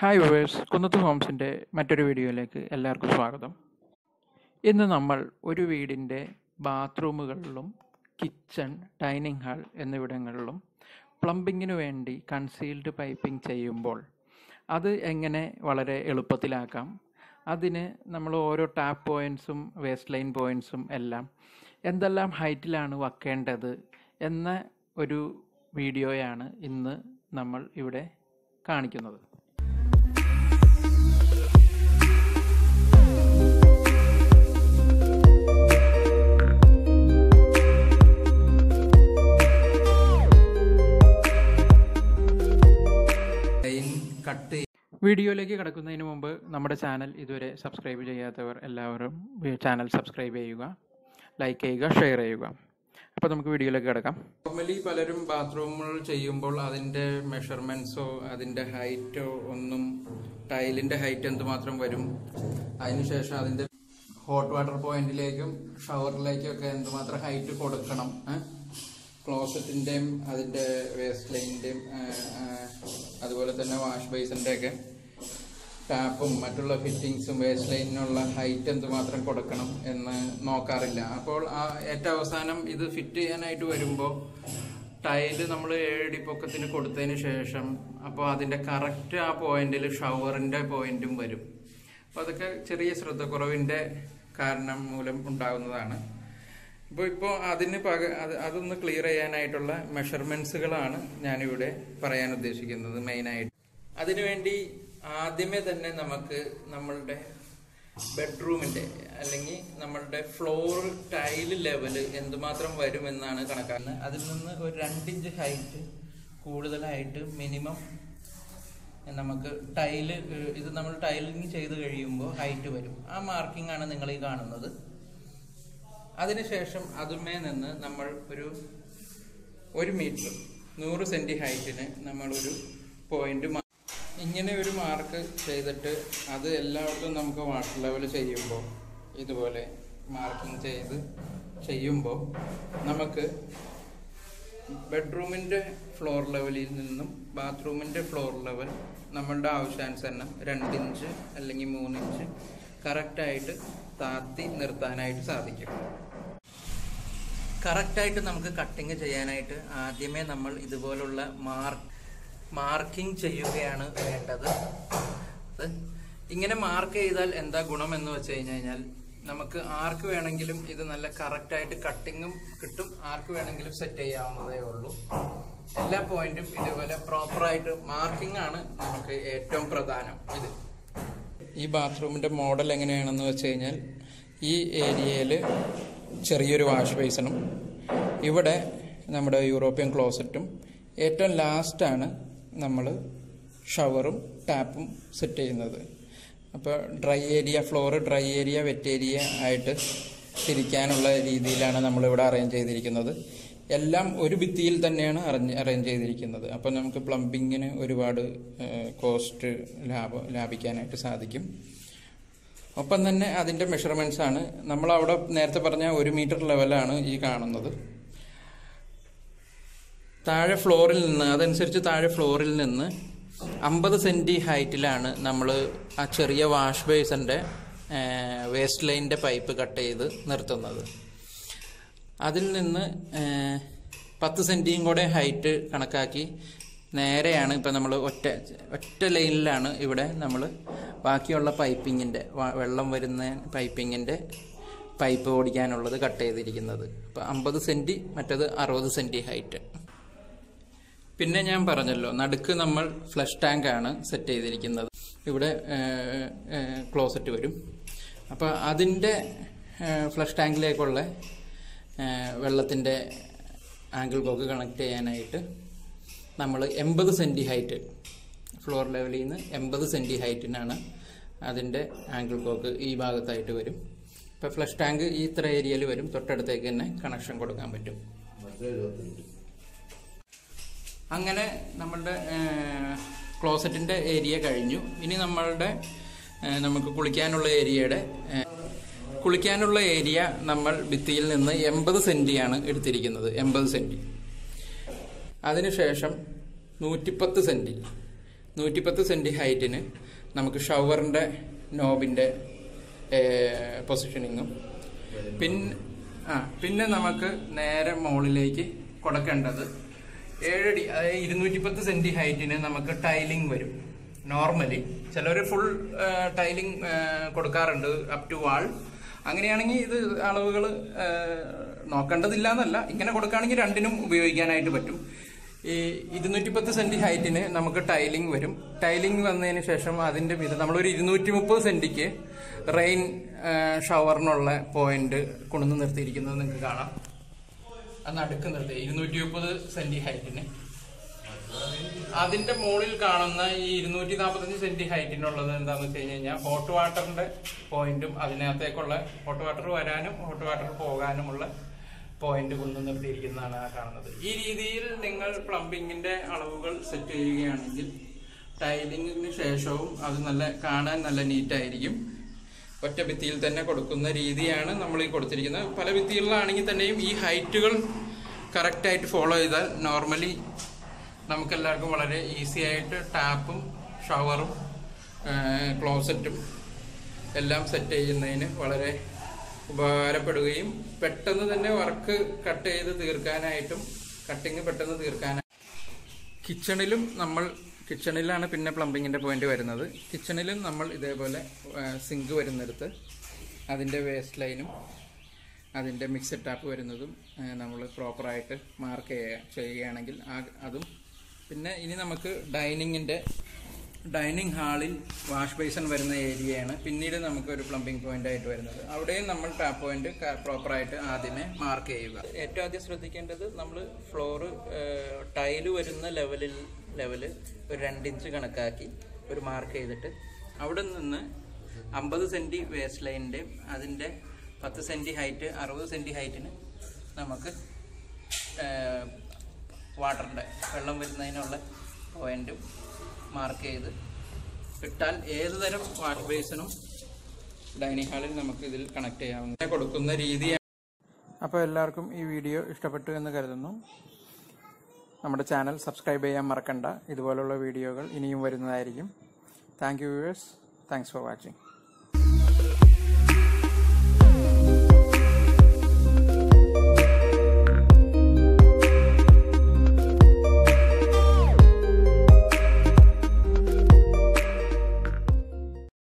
Hi verse കുന്നത്ത് ഹോംസിന്റെ മറ്റൊരു വീഡിയോയിലേക്ക് എല്ലാവർക്കും സ്വാഗതം. ഇന്ന് നമ്മൾ ഒരു വീടിന്റെ ബാത്റൂമുകളിലും കിച്ചൺ ഡൈനിങ് ഹാൾ എന്നിവിടങ്ങളിലും പ്ലംബിങ്ങിന് വേണ്ടി കൺസീൽഡ് പൈപ്പിംഗ് ചെയ്യുമ്പോൾ അത് എങ്ങനെ വളരെ എളുപ്പത്തിലാക്കാം? അതിന് നമ്മൾ ഓരോ ടാപ്പ് പോയിന്റ്സും വേസ്റ്റ് ലൈൻ പോയിന്റ്സും എല്ലാം എന്തെല്ലാം ഹൈറ്റിലാണ് വയ്ക്കേണ്ടത് എന്ന ഒരു വീഡിയോയാണ് ഇന്ന് നമ്മൾ ഇവിടെ കാണിക്കുന്നത്. കട്ട് വീഡിയോയിലേക്ക് കിടക്കുന്നതിന് മുമ്പ് നമ്മുടെ ചാനൽ ഇതുവരെ സബ്സ്ക്രൈബ് ചെയ്യാത്തവർ എല്ലാവരും ചാനൽ സബ്സ്ക്രൈബ് ചെയ്യുക ലൈക്ക് ചെയ്യുക ഷെയർ ചെയ്യുക. അപ്പോൾ നമുക്ക് വീഡിയോയിലേക്ക് കിടക്കാം. നോർമലി പലരും ബാത്റൂമുകൾ ചെയ്യുമ്പോൾ അതിന്റെ മെഷർമെൻസോ അതിന്റെ ഹൈറ്റോ ഒന്നും ടൈലിന്റെ ഹൈറ്റ് എന്തുമാത്രം വരും അതിനുശേഷം അതിന്റെ ഹോട്ട് വാട്ടർ പോയിന്റിലേക്കും ഷവറിലേക്കും ഒക്കെ എന്തുമാത്രം ഹൈറ്റ് കൊടുക്കണം ക്ലോസറ്റിന്റെയും അതിന്റെ വേസ്റ്റ് ലൈനിന്റെയും അതുപോലെ തന്നെ വാഷ് ബേസിന്റെ ഒക്കെ ടാപ്പും മറ്റുള്ള ഫിറ്റിങ്സും വേസ്റ്റ് ലൈനിനുള്ള ഹൈറ്റ് എന്തുമാത്രം കൊടുക്കണം എന്ന് നോക്കാറില്ല. അപ്പോൾ ആ ഏറ്റവും അവസാനം ഇത് ഫിറ്റ് ചെയ്യാനായിട്ട് വരുമ്പോൾ ടൈൽ നമ്മൾ ഏഴടി പൊക്കത്തിന് കൊടുത്തതിന് ശേഷം അപ്പോൾ അതിന്റെ കറക്റ്റ് ആ പോയിന്റിൽ ഷവറിന്റെ പോയിന്റും വരും. അപ്പോൾ അതൊക്കെ ചെറിയ ശ്രദ്ധക്കുറവിന്റെ കാരണം മൂലം ഉണ്ടാകുന്നതാണ്. ഇപ്പോൾ ഇപ്പോൾ അതിന് പക അത് അതൊന്ന് ക്ലിയർ ചെയ്യാനായിട്ടുള്ള മെഷർമെന്റ്സുകളാണ് ഞാനിവിടെ പറയാൻ ഉദ്ദേശിക്കുന്നത് മെയിനായിട്ട് അതിനുവേണ്ടി ആദ്യമേ തന്നെ നമുക്ക് നമ്മളുടെ ബെഡ്റൂമിന്റെ അല്ലെങ്കിൽ നമ്മളുടെ ഫ്ലോർ ടൈൽ ലെവൽ എന്തുമാത്രം വരുമെന്നാണ് കണക്കാക്കുന്നത്. അതിൽ നിന്ന് ഒരു രണ്ടിഞ്ച് ഹൈറ്റ് കൂടുതലായിട്ട് മിനിമം നമുക്ക് ടൈൽ ഇത് നമ്മൾ ടൈലിങ് ചെയ്ത് കഴിയുമ്പോൾ ഹൈറ്റ് വരും. ആ മാർക്കിംഗ് ആണ് നിങ്ങൾ ഈ കാണുന്നത്. അതിനുശേഷം അതുമേ നിന്ന് നമ്മൾ ഒരു ഒരു മീറ്റർ നൂറ് സെന്റി ഹൈറ്റിന് നമ്മളൊരു പോയിന്റ് ഇങ്ങനെ ഒരു മാർക്ക് ചെയ്തിട്ട് അത് എല്ലായിടത്തും നമുക്ക് വാട്ടർ ലെവൽ ചെയ്യുമ്പോൾ ഇതുപോലെ മാർക്കിംഗ് ചെയ്ത് ചെയ്യുമ്പോൾ നമുക്ക് ബെഡ്റൂമിന്റെ ഫ്ലോർ ലെവലിൽ നിന്നും ബാത്റൂമിന്റെ ഫ്ലോർ ലെവൽ നമ്മളുടെ ആവശ്യാനുസരണം രണ്ടിഞ്ച് അല്ലെങ്കിൽ മൂന്നിഞ്ച് കറക്റ്റായിട്ട് താത്തി നിർത്താനായിട്ട് സാധിക്കും. കറക്റ്റായിട്ട് നമുക്ക് കട്ടിങ് ചെയ്യാനായിട്ട് ആദ്യമേ നമ്മൾ ഇതുപോലുള്ള മാർക്ക് മാർക്കിംഗ് ചെയ്യുകയാണ് വേണ്ടത്. ഇങ്ങനെ മാർക്ക് ചെയ്താൽ എന്താ ഗുണം എന്ന് വെച്ച് കഴിഞ്ഞു കഴിഞ്ഞാൽ നമുക്ക് ആർക്ക് വേണമെങ്കിലും ഇത് നല്ല കറക്റ്റായിട്ട് കട്ടിങ്ങും കിട്ടും. ആർക്ക് വേണമെങ്കിലും സെറ്റ് ചെയ്യാവുന്നതേ ഉള്ളൂ. എല്ലാ പോയിന്റും ഇതുപോലെ പ്രോപ്പറായിട്ട് മാർക്കിംഗ് ആണ് നമുക്ക് ഏറ്റവും പ്രധാനം ഇത്. ഈ ബാത്റൂമിന്റെ മോഡൽ എങ്ങനെയാണെന്ന് വെച്ച് കഴിഞ്ഞാൽ ഈ ഏരിയയിൽ ചെറിയൊരു വാഷ് ബേസിനും ഇവിടെ നമ്മുടെ യൂറോപ്യൻ ക്ലോസറ്റും ഏറ്റവും ലാസ്റ്റാണ് നമ്മൾ ഷവറും ടാപ്പും സെറ്റ് ചെയ്യുന്നത്. അപ്പോൾ dry area floor dry area wet area ആയിട്ട് തിരിക്കാനുള്ള രീതിയിലാണ് നമ്മളിവിടെ അറേഞ്ച് ചെയ്തിരിക്കുന്നത്. എല്ലാം ഒരു ഭിത്തിയിൽ തന്നെയാണ് അറേഞ്ച് അറേഞ്ച് ചെയ്തിരിക്കുന്നത്. അപ്പോൾ നമുക്ക് പ്ലംബിങ്ങിന് ഒരുപാട് കോസ്റ്റ് ലാഭ ലാഭിക്കാനായിട്ട് സാധിക്കും. ഒപ്പം തന്നെ അതിന്റെ മെഷർമെന്റ്സ് ആണ്. നമ്മൾ അവിടെ നേരത്തെ പറഞ്ഞ ഒരു മീറ്റർ ലെവലാണ് ഈ കാണുന്നത്. താഴെ ഫ്ലോറിൽ നിന്ന് അതനുസരിച്ച് താഴെ ഫ്ലോറിൽ നിന്ന് അമ്പത് സെന്റി ഹൈറ്റിലാണ് നമ്മൾ ആ ചെറിയ വാഷ് ബേസിന്റെ വേസ്റ്റ് ലൈനിന്റെ പൈപ്പ് കട്ട് ചെയ്ത് നിർത്തുന്നത്. അതിൽ നിന്ന് പത്ത് സെന്റിയും കൂടെ ഹൈറ്റ് കണക്കാക്കി നേരെയാണ് ഇപ്പം നമ്മൾ ഒറ്റ ഒറ്റ ലൈനിലാണ് ഇവിടെ നമ്മൾ ബാക്കിയുള്ള പൈപ്പിങ്ങിന്റെ വെള്ളം വരുന്ന പൈപ്പിങ്ങിന്റെ പൈപ്പ് ഓടിക്കാനുള്ളത് കട്ട് ചെയ്തിരിക്കുന്നത്. അപ്പം അമ്പത് സെന്റി മറ്റത് അറുപത് സെന്റി ഹൈറ്റ്. പിന്നെ ഞാൻ പറഞ്ഞല്ലോ നടുക്ക് നമ്മൾ ഫ്ലഷ് ടാങ്കാണ് സെറ്റ് ചെയ്തിരിക്കുന്നത്. ഇവിടെ ക്ലോസറ്റ് വരും. അപ്പോൾ അതിന്റെ ഫ്ലഷ് ടാങ്കിലേക്കുള്ള വെള്ളത്തിന്റെ ആംഗിൾ കോക്ക് കണക്ട് ചെയ്യാനായിട്ട് നമ്മൾ എൺപത് സെന്റി ഹൈറ്റ് ഫ്ലോർ ലെവലിൽ നിന്ന് എൺപത് സെന്റി ഹൈറ്റിനാണ് അതിന്റെ ആംഗിൾ കോക്ക് ഈ ഭാഗത്തായിട്ട് വരും. ഇപ്പോൾ ഫ്ലഷ് ടാങ്ക് ഈ ഇത്ര ഏരിയയിൽ വരും. തൊട്ടടുത്തേക്ക് തന്നെ കണക്ഷൻ കൊടുക്കാൻ പറ്റും. അങ്ങനെ നമ്മളുടെ ക്ലോസറ്റിന്റെ ഏരിയ കഴിഞ്ഞു. ഇനി നമ്മളുടെ നമുക്ക് കുളിക്കാനുള്ള ഏരിയയുടെ കുളിക്കാനുള്ള ഏരിയ നമ്മൾ ഭിത്തിയിൽ നിന്ന് എൺപത് സെന്റിയാണ് എടുത്തിരിക്കുന്നത്. എൺപത് സെന്റി അതിനുശേഷം നൂറ്റിപ്പത്ത് സെന്റി നൂറ്റിപ്പത്ത് സെന്റി ഹൈറ്റിന് നമുക്ക് ഷവറിന്റെ നോബിന്റെ പൊസിഷനിങ്ങും. പിന്നെ ആ പിന്നെ നമുക്ക് നേരെ മുകളിലേക്ക് കൊടുക്കേണ്ടത് ഏഴടി അതായത് ഇരുന്നൂറ്റിപ്പത്ത് സെന്റി ഹൈറ്റിന് നമുക്ക് ടൈലിംഗ് വരും. നോർമലി ചിലർ ഫുൾ ടൈലിംഗ് കൊടുക്കാറുണ്ട് അപ് ടു വാൾ അങ്ങനെയാണെങ്കിൽ ഇത് അളവുകൾ നോക്കേണ്ടതില്ല എന്നല്ല ഇങ്ങനെ കൊടുക്കുകയാണെങ്കിൽ രണ്ടിനും ഉപയോഗിക്കാനായിട്ട് പറ്റും. ഈ ഇരുന്നൂറ്റി പത്ത് സെന്റ് ഹൈറ്റിന് നമുക്ക് ടൈലിംഗ് വരും. ടൈലിംഗ് വന്നതിന് ശേഷം അതിന്റെ മീതെ നമ്മളൊരു ഇരുന്നൂറ്റി മുപ്പത് സെന്റിക്ക് റെയിൻ ഷവറിനുള്ള പോയിന്റ് കൊണ്ടുവന്ന് നിർത്തിയിരിക്കുന്നത് നിങ്ങൾക്ക് കാണാം. അത് നടുക്ക് നിർത്തി. ഇരുന്നൂറ്റി മുപ്പത് സെന്റി ഹൈറ്റിന്. അതിന്റെ മുകളിൽ കാണുന്ന ഈ ഇരുന്നൂറ്റി നാൽപ്പത്തഞ്ച് സെന്റി ഹൈറ്റിനുള്ളത് എന്താണെന്ന് വെച്ച് കഴിഞ്ഞ് കഴിഞ്ഞാൽ ഹോട്ട് വാട്ടറിന്റെ പോയിന്റും അതിനകത്തേക്കുള്ള ഹോട്ട് വാട്ടർ വരാനും ഹോട്ട് വാട്ടർ പോകാനുമുള്ള പോയിന്റ് കൊണ്ടുനിർത്തിയിരിക്കുന്നതാണ് കാണുന്നത്. ഈ രീതിയിൽ നിങ്ങൾ പ്ലംബിങ്ങിന്റെ അളവുകൾ സെറ്റ് ചെയ്യുകയാണെങ്കിൽ ടൈലിങ്ങിന് ശേഷവും അത് നല്ല കാണാൻ നല്ല നീറ്റായിരിക്കും ഒറ്റ ഭിത്തിയിൽ തന്നെ കൊടുക്കുന്ന രീതിയാണ് നമ്മൾ ഈ കൊടുത്തിരിക്കുന്നത്. പല ഭിത്തികളിലാണെങ്കിൽ തന്നെയും ഈ ഹൈറ്റുകൾ കറക്റ്റായിട്ട് ഫോളോ ചെയ്താൽ നോർമലി നമുക്കെല്ലാവർക്കും വളരെ ഈസി ആയിട്ട് ടാപ്പും ഷവറും ക്ലോസറ്റും എല്ലാം സെറ്റ് ചെയ്യുന്നതിന് വളരെ ഉപകാരപ്പെടുകയും പെട്ടെന്ന് തന്നെ വർക്ക് കട്ട് ചെയ്ത് തീർക്കാനായിട്ടും കട്ടിങ് പെട്ടെന്ന് തീർക്കാനായി കിച്ചണിലും നമ്മൾ കിച്ചണിലാണ് പിന്നെ പ്ലംബിങ്ങിന്റെ പോയിന്റ് വരുന്നത്. കിച്ചണിലും നമ്മൾ ഇതേപോലെ സിങ്ക് വരുന്നിടത്ത് അതിന്റെ വേസ്റ്റ് ലൈനും അതിന്റെ മിക്സഡ് ടാപ്പ് വരുന്നതും നമ്മൾ പ്രോപ്പറായിട്ട് മാർക്ക് ചെയ്യുക ചെയ്യുകയാണെങ്കിൽ അതും. പിന്നെ ഇനി നമുക്ക് ഡൈനിങ്ങിന്റെ ഡൈനിങ് ഹാളിൽ വാഷ് ബേസൺ വരുന്ന ഏരിയയാണ്. പിന്നീട് നമുക്ക് ഒരു പ്ലംബിംഗ് പോയിന്റ് ആയിട്ട് വരുന്നത്. അവിടെയും നമ്മൾ ടാപ്പ് പോയിന്റ് പ്രോപ്പറായിട്ട് ആദ്യമേ മാർക്ക് ചെയ്യുക. ഏറ്റവും ആദ്യം ശ്രദ്ധിക്കേണ്ടത് നമ്മൾ ഫ്ലോറ് ടൈൽ വരുന്ന ലെവലിൽ ലെവൽ ഒരു രണ്ടിഞ്ച് കണക്കാക്കി ഒരു മാർക്ക് ചെയ്തിട്ട് അവിടെ നിന്ന് അമ്പത് സെന്റി വേസ്റ്റ് ലൈനിന്റെയും അതിന്റെ പത്ത് സെന്റി ഹൈറ്റ് അറുപത് സെന്റി ഹൈറ്റിന് നമുക്ക് വാട്ടറിന്റെ വെള്ളം വരുന്നതിനുള്ള പോയിന്റും മാർക്ക് ചെയ്ത് ഇട്ടാൽ ഏത് തരം വാഷ് ബേസിനും ഡൈനിങ് ഹാളിൽ നമുക്ക് ഇതിൽ കണക്ട് ചെയ്യാവുന്ന കൊടുക്കുന്ന രീതിയാണ് അപ്പോൾ എല്ലാവർക്കും ഈ വീഡിയോ ഇഷ്ടപ്പെട്ടു എന്ന് കരുതുന്നു. നമ്മുടെ ചാനൽ സബ്സ്ക്രൈബ് ചെയ്യാൻ മറക്കണ്ട. ഇതുപോലുള്ള വീഡിയോകൾ ഇനിയും വരുന്നതായിരിക്കും. Thank you viewers thanks for watching